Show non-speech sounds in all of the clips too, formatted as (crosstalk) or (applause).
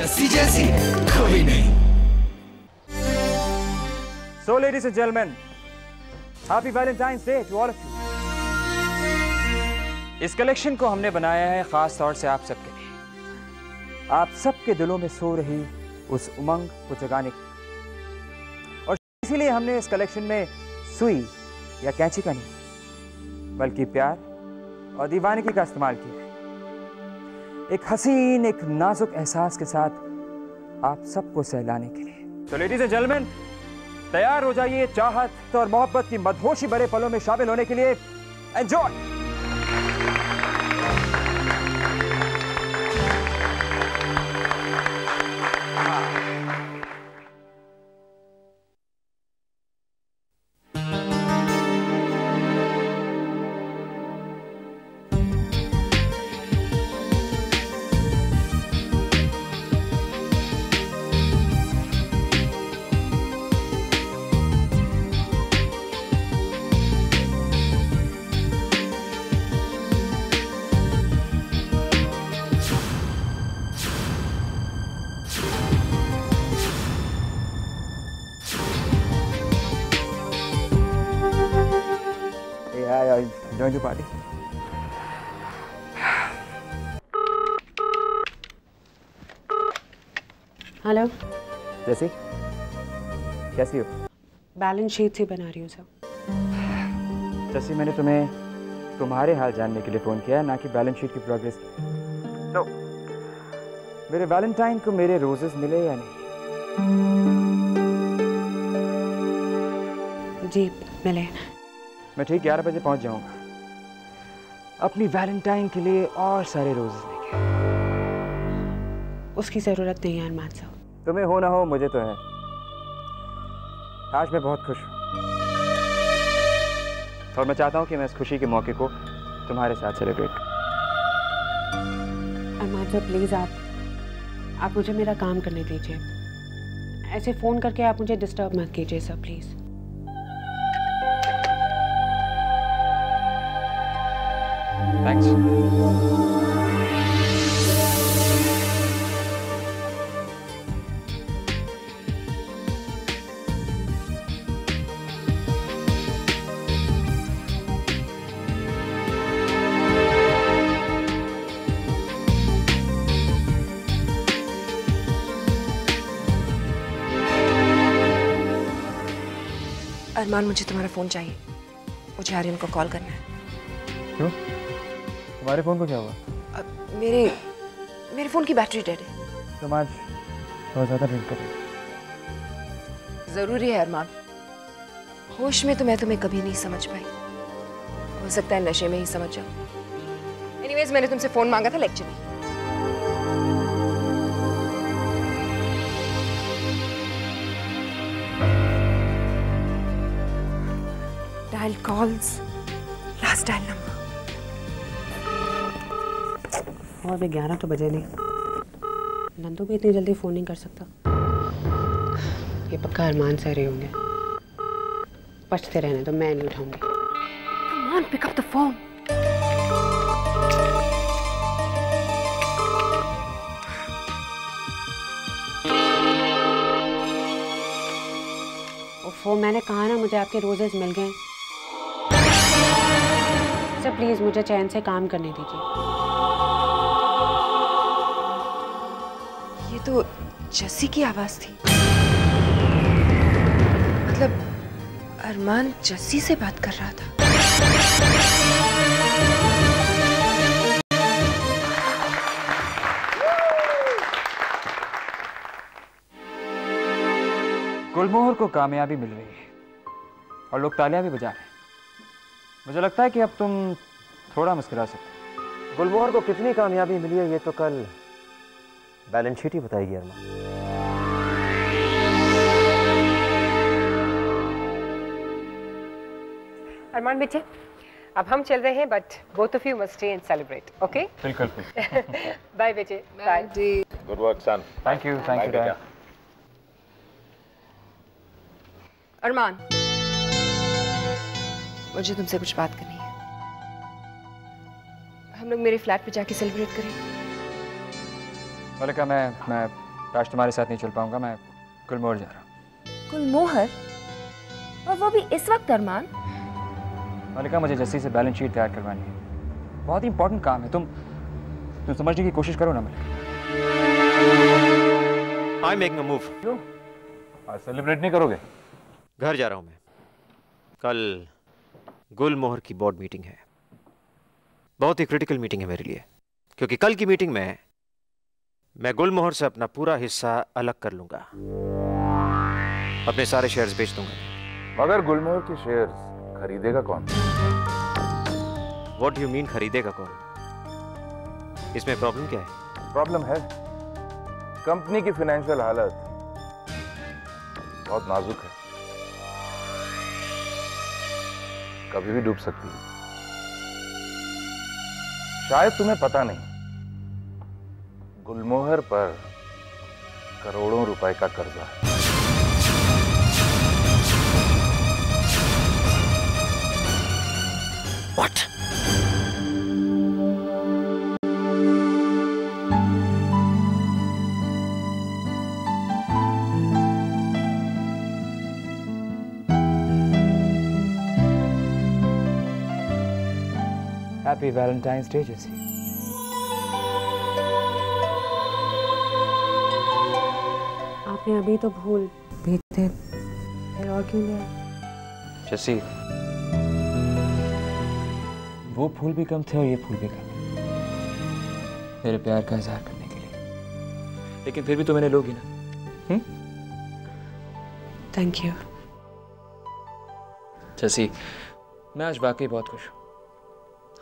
जैसी जैसी कोई नहीं। So, ladies and gentlemen, happy Valentine's Day to all of you. इस कलेक्शन को हमने बनाया है खास तौर से आप सबके लिए। आप सबके दिलों में सो रही उस उमंग को जगाने की और इसीलिए हमने इस कलेक्शन में सुई या कैंची का नहीं बल्कि प्यार और दीवानगी का इस्तेमाल किया। है एक हसीन, एक नाजुक एहसास के साथ आप सबको सहलाने के लिए। तो लेडीज़ एंड जेंटलमैन तैयार हो जाइए चाहत और मोहब्बत की मदहोशी भरे पलों में शामिल होने के लिए। Enjoy join the party. Hello जैसी कैसी हो बैलेंस शीट ही बना रही हूँ सर जैसी मैंने तुम्हें तुम्हारे हाल जानने के लिए फ़ोन किया है ना कि बैलेंस शीट की प्रोग्रेस तो मेरे वैलेंटाइन को मेरे रोजेस मिले या नहीं? जी मिले। मैं ठीक ग्यारह बजे पहुँच जाऊँगा। अपनी वैलेंटाइन के लिए और सारे रोजेस लेके। उसकी ज़रूरत नहीं है अरमान साहब। तुम्हें हो ना हो मुझे तो है। आज मैं बहुत खुश हूँ। और मैं चाहता हूँ कि मैं इस खुशी के मौके को तुम्हारे साथ सेलिब्रेट अरमान साहब प्लीज़ आप आप मुझे मेरा काम करने दीजिए। ऐसे फ़ोन करके आप मुझे डिस्टर्ब मत कीजिए सर प्लीज़ थैंक्स अरमान मुझे तुम्हारा फ़ोन चाहिए। मुझे आर्यन को कॉल करना है। क्यों? तुम्हारे फ़ोन को क्या हुआ? मेरे मेरे फ़ोन की बैटरी डेड है। तुम आज बहुत ज़्यादा ड्रिंक कर रही ज़रूरी है अरमान। होश में तो मैं तुम्हें कभी नहीं समझ पाई। हो सकता है नशे में ही समझ जाऊँ। एनीवेज मैंने तुमसे फ़ोन मांगा था लेक्चर नहीं dial calls last dial number और भी ग्यारह तो बजे नहीं। नंदू भी इतनी जल्दी फ़ोन नहीं कर सकता। ये पक्का अरमान से रहे होंगे। पछते रहने तो मैं नहीं उठाऊँगी। up the phone. वो मैंने कहा ना मुझे आपके रोजेस मिल गए। सर प्लीज़ मुझे चैन से काम करने दीजिए। ये तो जस्सी की आवाज़ थी। मतलब अरमान जस्सी से बात कर रहा था। गुलमोहर को कामयाबी मिल रही है और लोग तालियाँ भी बजा रहे हैं। मुझे लगता है कि अब तुम थोड़ा मुस्कुरा सकते हो। गुलमोहर को कितनी कामयाबी मिली है ये तो कल बैलेंस शीट ही बताएगी अरमान अरमान बेटे अब हम चल रहे हैं but both of you must stay and celebrate okay बिल्कुल बाय (laughs) बेटे bye good work son thank you thank you Arman मुझे तुमसे कुछ बात करनी है। हम लोग मेरे फ्लैट पे जाके सेलिब्रेट करें। मलिका मैं मैं आज तुम्हारे साथ नहीं चल पाऊँगा मैं गुलमोहर जा रहा हूँ। गुलमोहर और वो भी इस वक्त अरमान? मलिका मुझे जस्सी से बैलेंस शीट तैयार करवानी है। बहुत ही इंपॉर्टेंट काम है तुम तुम समझने की कोशिश करो ना मलिका। आई मेकिंग अ मूव क्यों? आज सेलिब्रेट नहीं करोगे? घर जा रहा हूँ मैं। कल गुलमोहर की बोर्ड मीटिंग है। बहुत ही क्रिटिकल मीटिंग है मेरे लिए। क्योंकि कल की मीटिंग में मैं गुलमोहर से अपना पूरा हिस्सा अलग कर लूँगा। अपने सारे शेयर्स बेच दूँगा। मगर गुलमोहर की शेयर्स खरीदेगा कौन? वॉट यू मीन खरीदेगा कौन? इसमें प्रॉब्लम क्या है? प्रॉब्लम है। कंपनी की फाइनेंशियल हालत बहुत नाजुक है। कभी भी डूब सकती है। शायद तुम्हें पता नहीं। गुलमोहर पर करोड़ों रुपए का कर्जा है। व्हाट हैप्पी वैलेंटाइंस डे जैसी आपने अभी तो भूल भेजते फिर और क्यों लिया जैसी वो फूल भी कम थे और ये फूल भी कम। मेरे प्यार का इजहार करने के लिए। लेकिन फिर भी तो मैंने लोगी ना। थैंक यू जैसी मैं आज वाकई बहुत खुश हूँ।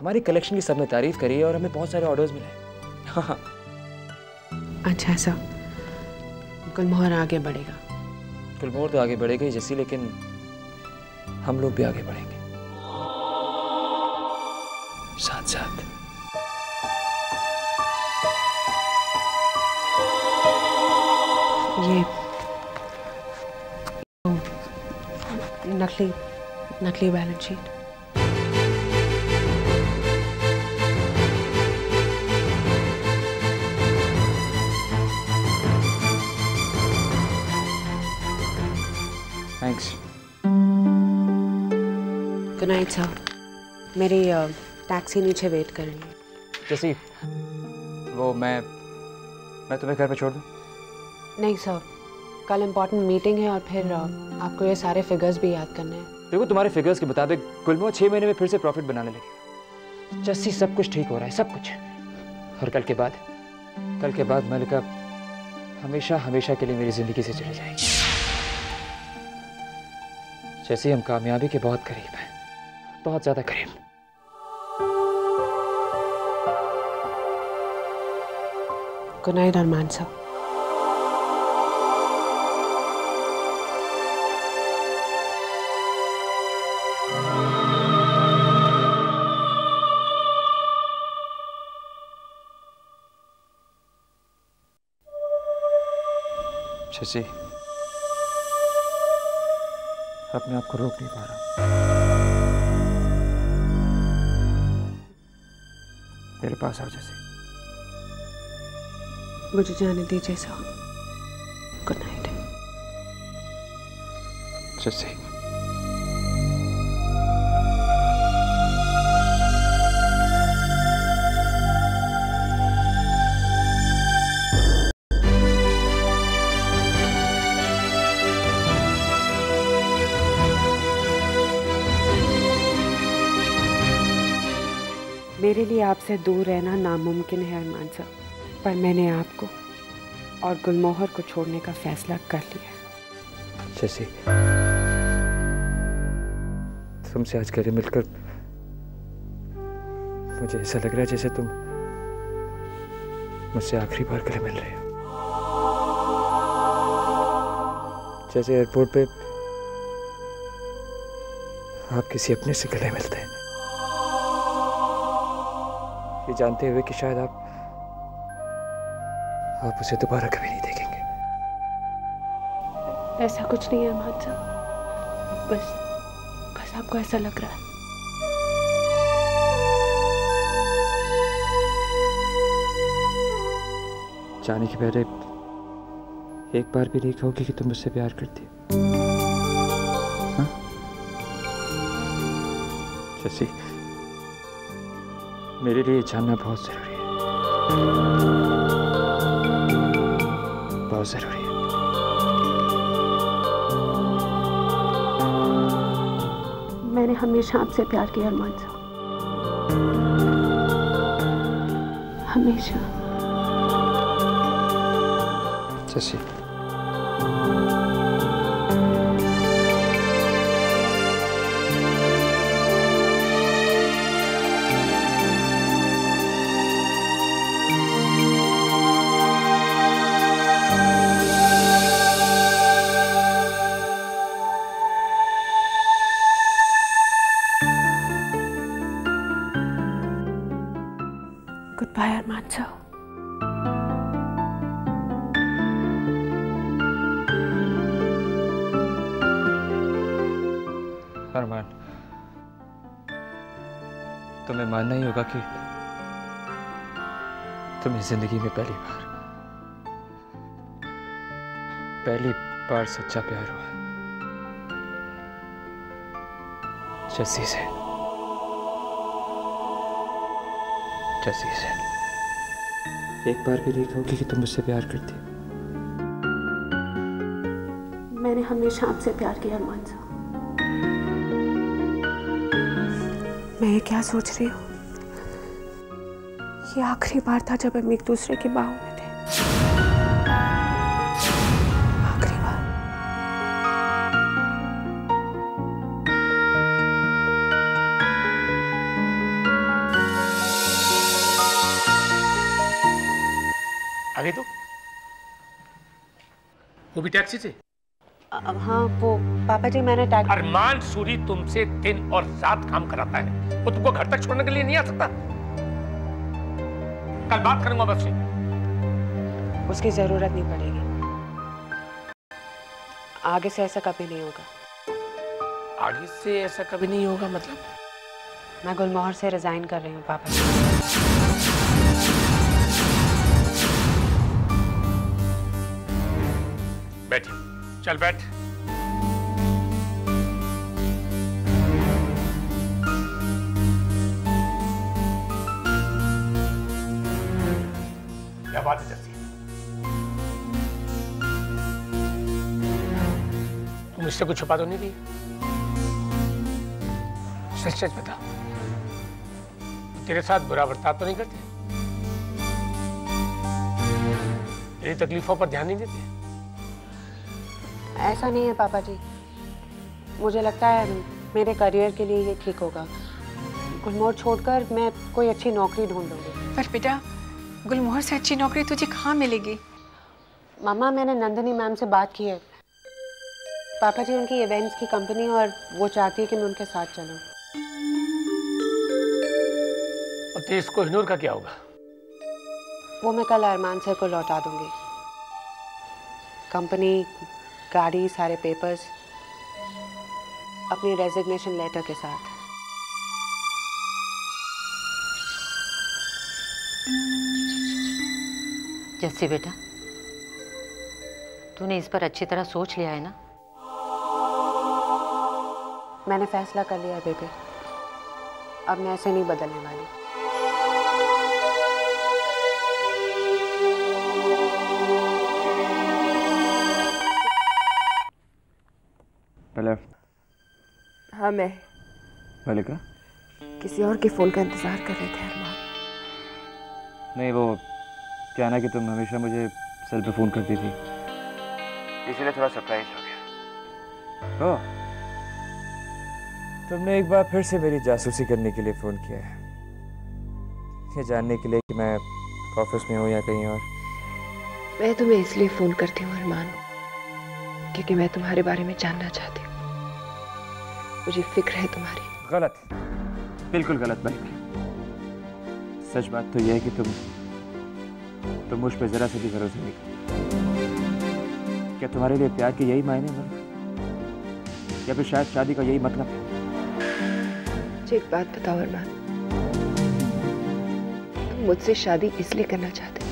हमारी कलेक्शन की सबने तारीफ़ करी है और हमें बहुत सारे ऑर्डर्स मिले। हाँ हाँ। अच्छा ऐसा। गुलमोहर आगे बढ़ेगा। गुलमोहर तो आगे बढ़ेगा ही जैसी लेकिन हम लोग भी आगे बढ़ेंगे। साथ साथ। ये नकली नकली balance sheet. Thanks good night sir मेरी टैक्सी नीचे वेट कर रही है। जैसी वो मैं मैं तुम्हें घर पे छोड़ दूँ? नहीं सर कल इम्पोर्टेंट मीटिंग है और फिर आपको ये सारे फिगर्स भी याद करने हैं। देखो तुम्हारे फिगर्स के मुताबिक गुलमोहर छह महीने में फिर से प्रॉफिट बनाने लगेगा जस्सी सब कुछ ठीक हो रहा है सब कुछ। और कल के बाद कल के बाद मलिका हमेशा हमेशा के लिए मेरी ज़िंदगी से चली जाएगी। जैसे हम कामयाबी के बहुत करीब हैं। बहुत ज़्यादा करीब। Good night Arman sir Shashi अपने आप को रोक नहीं पा रहा। मेरे पास आओ जैसे। मुझे जाने दीजिए साहब। गुड नाइट जैसे। मेरे लिए आपसे दूर रहना नामुमकिन है अरमान सर, पर मैंने आपको और गुलमोहर को छोड़ने का फैसला कर लिया जैसे तुमसे आज गले मिलकर मुझे ऐसा लग रहा है जैसे तुम मुझसे आखिरी बार गले मिल रहे हो। जैसे एयरपोर्ट पे आप किसी अपने से गले मिलते हैं। ये जानते हुए कि शायद आप आप उसे दोबारा कभी नहीं देखेंगे। ऐसा कुछ नहीं है अरमान सर बस बस आपको ऐसा लग रहा है। जाने के पहले एक बार भी नहीं कहोगे कि तुम मुझसे प्यार करती हो। हाँ? जैसी मेरे लिए जानना बहुत ज़रूरी है। बहुत ज़रूरी है। मैंने हमेशा आपसे प्यार किया अरमान साहब। हमेशा। जैसी अरमान तुम्हें मानना ही होगा कि तुम्हें ज़िंदगी में पहली बार पहली बार सच्चा प्यार हुआ जस्सी से जस्सी से एक बार भी नहीं कहोगी कि तुम मुझसे प्यार करती मैंने हमेशा आपसे प्यार किया अरमान साहब। मैं ये क्या सोच रही हूँ? ये आखिरी बार था जब हम एक दूसरे की बाहों में थे। आखिरी बार। आगे तो। वो भी टैक्सी से? हाँ वो पापा जी मैंने टैग अरमान सूरी तुमसे दिन और रात काम कराता है। वो तुमको घर तक छोड़ने के लिए नहीं आ सकता। कल बात करूँगा बस उसकी ज़रूरत नहीं पड़ेगी। आगे से ऐसा कभी नहीं होगा। आगे से ऐसा कभी नहीं होगा मतलब? मैं गुलमोहर से रिजाइन कर रही हूँ पापा चल बैठ। क्या बात है, जस्सी? तुम इससे कुछ छुपा तो नहीं रही सच सच बता। तेरे साथ बुरा बर्ताव तो नहीं करते? तेरी तकलीफों पर ध्यान नहीं देते? ऐसा नहीं है पापा जी। मुझे लगता है मेरे करियर के लिए ये ठीक होगा। गुलमोहर छोड़कर मैं कोई अच्छी नौकरी ढूंढ लूँगी। पर बेटा गुलमोहर से अच्छी नौकरी तुझे कहाँ मिलेगी? मामा मैंने नंदनी मैम से बात की है। पापा जी उनकी इवेंट्स की कंपनी और वो चाहती है कि मैं उनके साथ चलूँ। और तेज को हिनूर का क्या होगा? वो मैं कल अरमान सर को लौटा दूँगी। कंपनी गाड़ी सारे पेपर्स अपनी रेजिग्नेशन लेटर के साथ। जस्सी बेटा तूने इस पर अच्छी तरह सोच लिया है ना? मैंने फैसला कर लिया है बेबे अब मैं ऐसे नहीं बदलने वाली। हाँ। मैं मलिका? किसी और के फ़ोन का इंतज़ार कर रहे थे अरमान। नहीं वो क्या ना कि तुम हमेशा मुझे सेल पे फ़ोन करती थी। इसलिए थोड़ा सरप्राइज़ हो गया। ओ। तुमने एक बार फिर से मेरी जासूसी करने के लिए फ़ोन किया है। ये जानने के लिए कि मैं ऑफ़िस में हूँ या कहीं और। मैं तुम्हें इसलिए फ़ोन करती हूँ अरमान क्योंकि मैं तुम्हारे बारे में जानना चाहती हूँ। मुझे फ़िक्र है तुम्हारी। गलत। बिल्कुल गलत भाई सच बात तो यह है कि तुम तुम मुझ पे जरा से भी भरोसा नहीं करती। क्या तुम्हारे लिए प्यार के यही मायने मतलब या फिर शायद शादी का यही मतलब है? मुझे एक बात बताओ अरमान। तुम मुझसे शादी इसलिए करना चाहते हो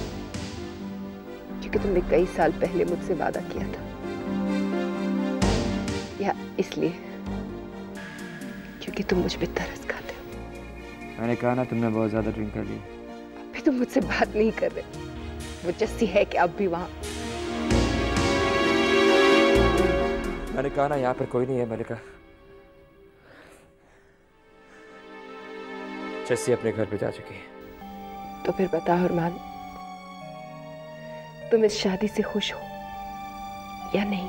क्योंकि तुमने कई साल पहले मुझसे वादा किया था। या इसलिए? क्योंकि तुम मुझ पे तरस खाते हो। मैंने कहा ना तुमने बहुत ज़्यादा ड्रिंक कर ली। अभी तुम मुझसे बात नहीं कर रहे। वो जस्सी है कि अब भी वहाँ। मैंने कहा ना यहाँ पर कोई नहीं है मलिका जस्सी अपने घर पे जा चुकी है। तो फिर बता अरमान तुम इस शादी से खुश हो या नहीं?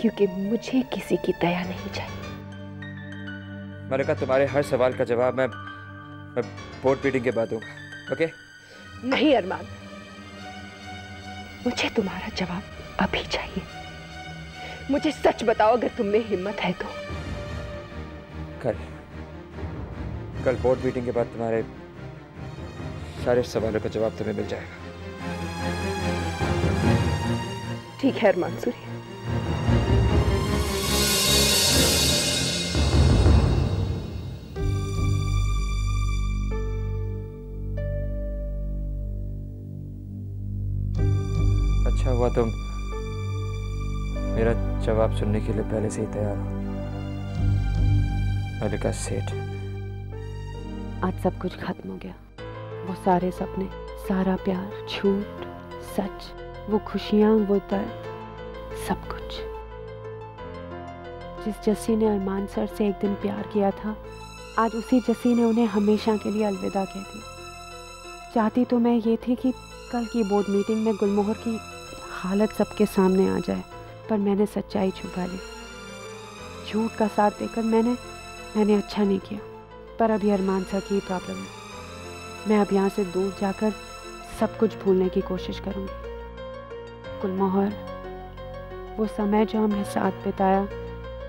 क्योंकि मुझे किसी की दया नहीं चाहिए। मलिका तुम्हारे हर सवाल का जवाब मैं मैं बोर्ड मीटिंग के बाद दूँगा ओके नहीं अरमान। मुझे तुम्हारा जवाब अभी चाहिए। मुझे सच बताओ अगर तुम में हिम्मत है तो। कल कल बोर्ड मीटिंग के बाद तुम्हारे सारे सवालों का जवाब तुम्हें मिल जाएगा। ठीक है अरमान सूर्य तुम। मेरा जवाब सुनने के लिए पहले से ही तैयार हो। मलिका सेठ आज सब कुछ खत्म हो गया। वो सारे सपने, सारा प्यार, झूठ, सच, वो खुशियाँ, वो दर्द, सब कुछ। जिस जस्सी ने अरमान सर से एक दिन प्यार किया था, आज उसी जस्सी ने उन्हें हमेशा के लिए अलविदा कह दिया। चाहती तो मैं ये थी कि कल की बोर्ड मीटिंग में गुलमोहर की हालत सबके सामने आ जाए, पर मैंने सच्चाई छुपा ली। झूठ का साथ देकर मैंने मैंने अच्छा नहीं किया, पर अभी अरमान सर की प्रॉब्लम है। मैं अब यहाँ से दूर जाकर सब कुछ भूलने की कोशिश करूँगी। गुलमोहर वो समय जो हमने साथ बिताया,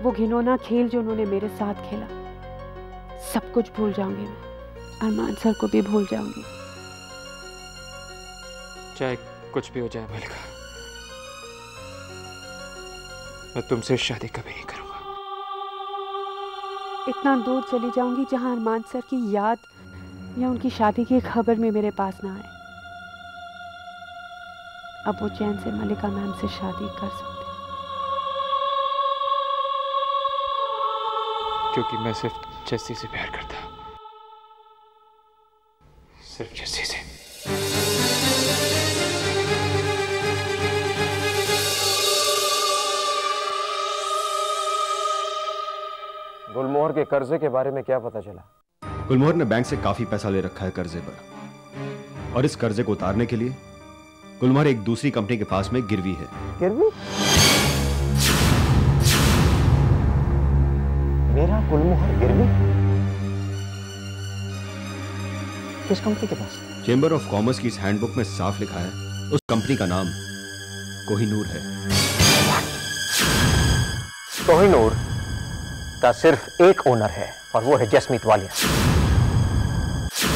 वो घिनौना खेल जो उन्होंने मेरे साथ खेला, सब कुछ भूल जाऊँगी मैं। अरमान सर को भी भूल जाऊँगी। चाहे कुछ भी हो जाए मलिका मैं तुमसे शादी कभी नहीं करूँगा। इतना दूर चली जाऊँगी जहाँ अरमान सर की याद या उनकी शादी की खबर में मेरे पास ना आए। अब वो चैन से मलिका मैम से शादी कर सकते क्योंकि मैं सिर्फ़ जस्सी से प्यार करता सिर्फ़ जस्सी से। गुलमोहर के कर्जे के बारे में क्या पता चला? गुलमोहर ने बैंक से काफ़ी पैसा ले रखा है कर्जे पर। और इस कर्जे को उतारने के लिए गुलमोहर एक दूसरी कंपनी के पास में गिरवी है। गिरवी? मेरा गुलमोहर गिरवी? किस कंपनी के पास? चेंबर ऑफ़ कॉमर्स की इस हैंडबुक में साफ़ लिखा है उस कंपनी का नाम कोहिनूर है। कोहिनूर? का सिर्फ़ एक ओनर है और वो है जसमीत वालिया।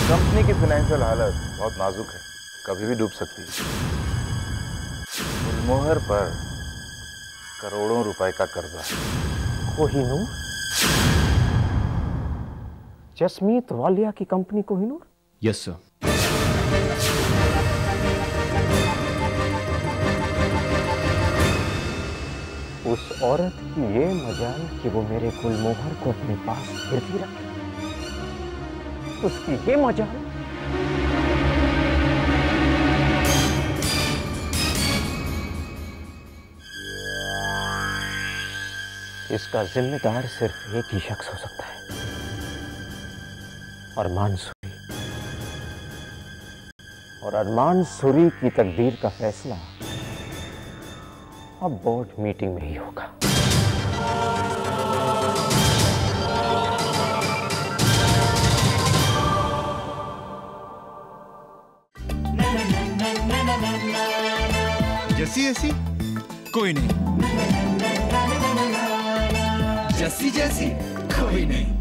कंपनी की फाइनेंशियल हालत बहुत नाजुक है। कभी भी डूब सकती है। गुलमोहर पर करोड़ों रुपए का कर्जा है। कोहिनूर? जसमीत वालिया की कंपनी कोहिनूर? यस सर उस औरत की ये मजाल कि वो मेरे गुलमोहर को अपने पास गिरती रखे। उसकी ये मजाल। इसका जिम्मेदार सिर्फ़ एक ही शख्स हो सकता है। अरमान सूरी। और अरमान सूरी की तकदीर का फैसला अब बोर्ड मीटिंग में ही होगा। जैसी ऐसी कोई नहीं। जैसी जैसी कोई नहीं।